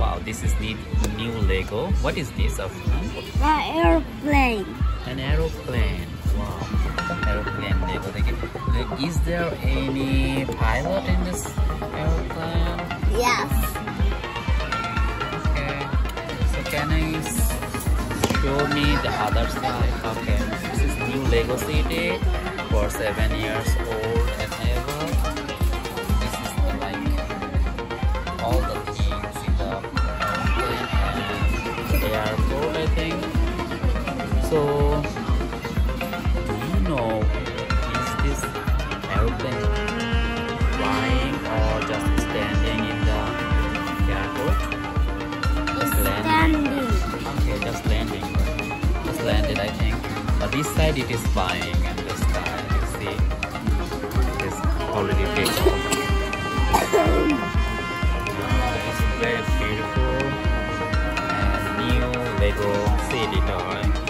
Wow, this is new, new Lego. What is this? Of An airplane. An aeroplane. Wow, aeroplane Lego. Is there any pilot in this aeroplane? Yes. Okay. So can I show me the other side? Okay. This is new Lego City for seven years old So, do you know is this airplane flying or just standing in the airport? Just landing. Standing. Okay, just landing. Just landed, I think. But this side it is flying, and this side you see it is already take off. It's very beautiful and new Lego city toy.